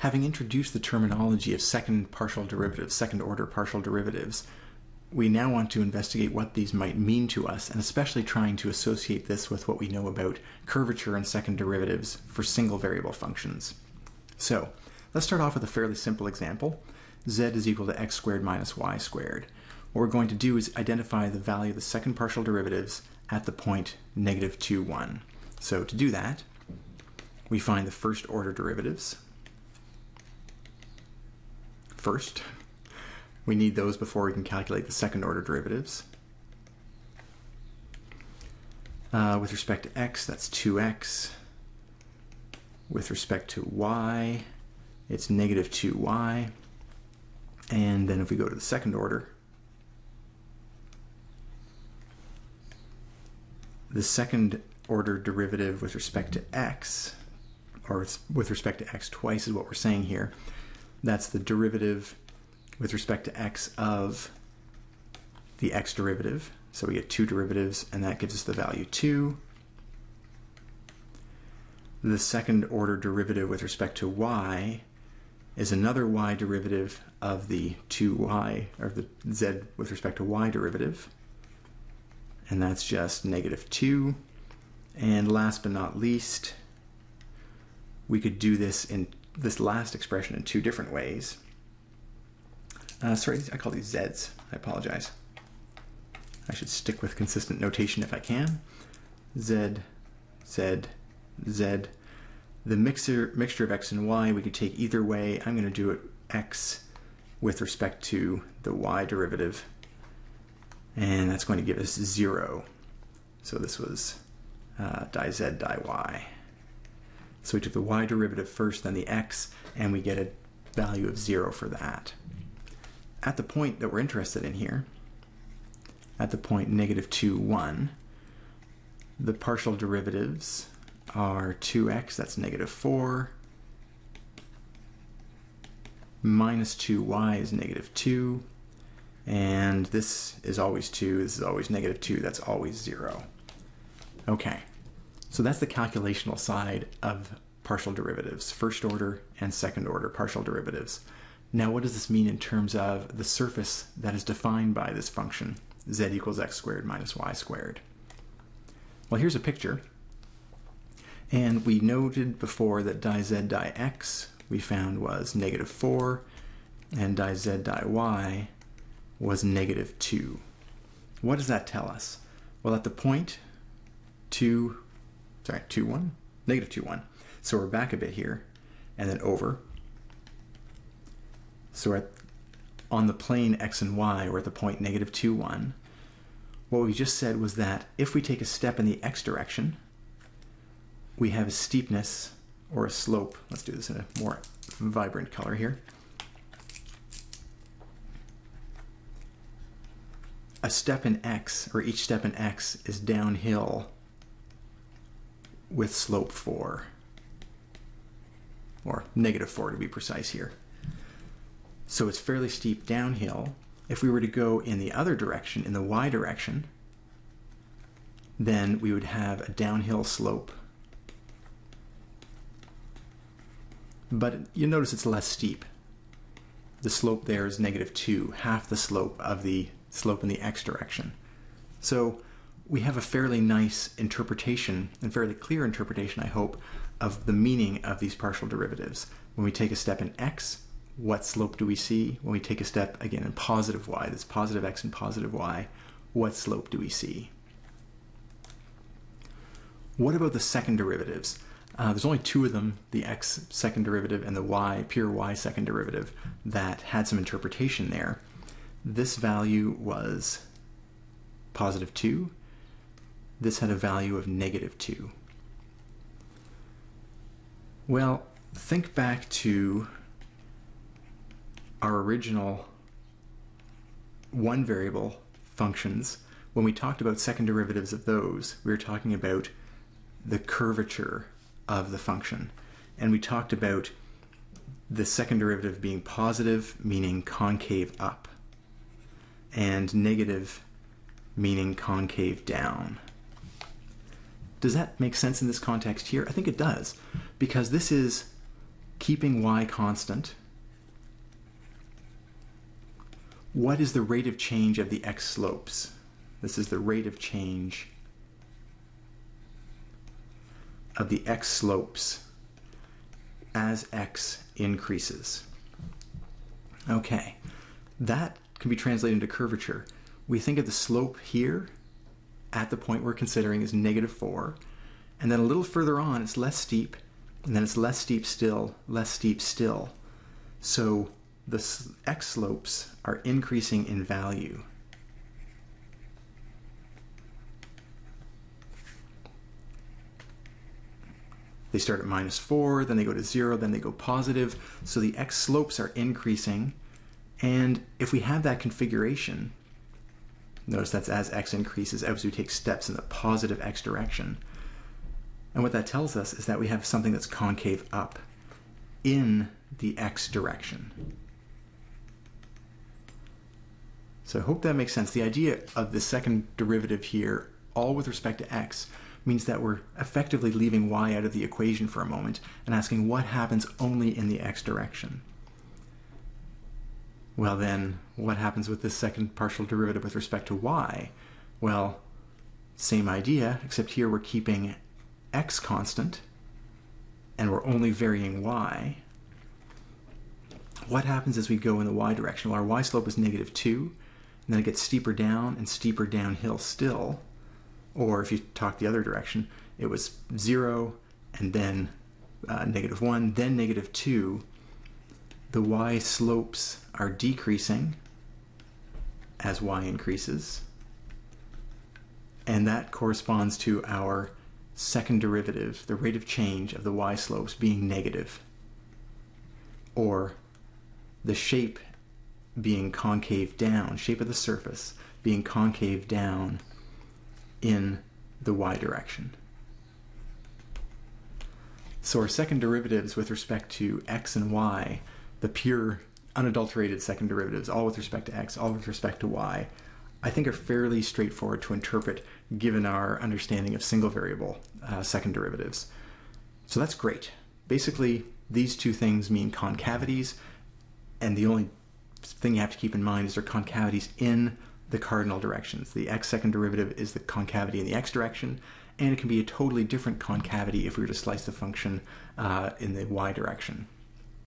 having introduced the terminology of second partial derivatives, second order partial derivatives, we now want to investigate what these might mean to us, and especially trying to associate this with what we know about curvature and second derivatives for single variable functions. So, let's start off with a fairly simple example. z is equal to x squared minus y squared. What we're going to do is identify the value of the second partial derivatives at the point negative 2, 1. So to do that, we find the first order derivatives first. We need those before we can calculate the second order derivatives. Uh, with respect to x, that's 2x. With respect to y, it's negative 2y. And then if we go to the second order, the second order derivative with respect to x, or with respect to x twice is what we're saying here, that's the derivative with respect to x of the x derivative. So we get two derivatives, and that gives us the value 2. The second order derivative with respect to y is another y derivative of the 2y, or the z with respect to y derivative. And that's just negative 2. And last but not least, we could do this in this last expression in two different ways. Uh, sorry, I call these z's. I apologize. I should stick with consistent notation if I can. z, z, z. The mixer, mixture of x and y, we could take either way. I'm going to do it x with respect to the y derivative. And that's going to give us 0. So this was uh, z, di y. So we took the y derivative first, then the x, and we get a value of 0 for that. At the point that we're interested in here, at the point negative 2, 1, the partial derivatives are 2x, that's negative 4, minus 2y is negative 2, and this is always 2, this is always negative 2, that's always 0. Okay. So that's the calculational side of partial derivatives, first order and second order partial derivatives. Now what does this mean in terms of the surface that is defined by this function, z equals x squared minus y squared? Well, here's a picture. And we noted before that di z di x we found was negative 4, and di z di y was negative 2. What does that tell us? Well, at the point 2 sorry, 2, 1, negative 2, 1. So we're back a bit here, and then over. So we're at, on the plane x and y, we're at the point negative 2, 1. What we just said was that if we take a step in the x direction, we have a steepness or a slope. Let's do this in a more vibrant color here. A step in x, or each step in x, is downhill with slope 4, or negative 4 to be precise here. So it's fairly steep downhill. If we were to go in the other direction, in the y direction, then we would have a downhill slope. But you notice it's less steep. The slope there is negative 2, half the slope of the slope in the x direction. So we have a fairly nice interpretation, and fairly clear interpretation, I hope, of the meaning of these partial derivatives. When we take a step in x, what slope do we see? When we take a step, again, in positive y, this positive x and positive y, what slope do we see? What about the second derivatives? Uh, there's only two of them, the x second derivative and the y, pure y second derivative, that had some interpretation there. This value was positive 2, this had a value of negative 2. Well, think back to our original one variable functions. When we talked about second derivatives of those, we were talking about the curvature of the function. And we talked about the second derivative being positive, meaning concave up, and negative, meaning concave down. Does that make sense in this context here? I think it does, because this is keeping y constant, what is the rate of change of the x slopes? This is the rate of change of the x slopes as x increases. Okay, that can be translated into curvature. We think of the slope here at the point we're considering is negative 4, and then a little further on it's less steep, and then it's less steep still, less steep still. So the x slopes are increasing in value. They start at minus 4, then they go to 0, then they go positive. So the x slopes are increasing. And if we have that configuration, notice that's as x increases as we take steps in the positive x direction. And what that tells us is that we have something that's concave up in the x direction. So I hope that makes sense. The idea of the second derivative here, all with respect to x, means that we're effectively leaving y out of the equation for a moment and asking what happens only in the x direction. Well then, what happens with this second partial derivative with respect to y? Well, same idea, except here we're keeping x constant and we're only varying y. What happens as we go in the y direction? Well, our y slope is negative 2, and then it gets steeper down and steeper downhill still. Or if you talk the other direction, it was 0 and then uh, negative 1, then negative 2. The y slopes are decreasing as y increases. And that corresponds to our second derivative, the rate of change of the y slopes being negative, or the shape being concave down, shape of the surface being concave down in the y direction. So our second derivatives with respect to x and y, the pure unadulterated second derivatives, all with respect to x, all with respect to y, I think are fairly straightforward to interpret given our understanding of single variable uh, second derivatives. So that's great. Basically, these two things mean concavities, and the only thing you have to keep in mind is they're concavities in the cardinal directions. The x second derivative is the concavity in the x direction, and it can be a totally different concavity if we were to slice the function uh, in the y direction.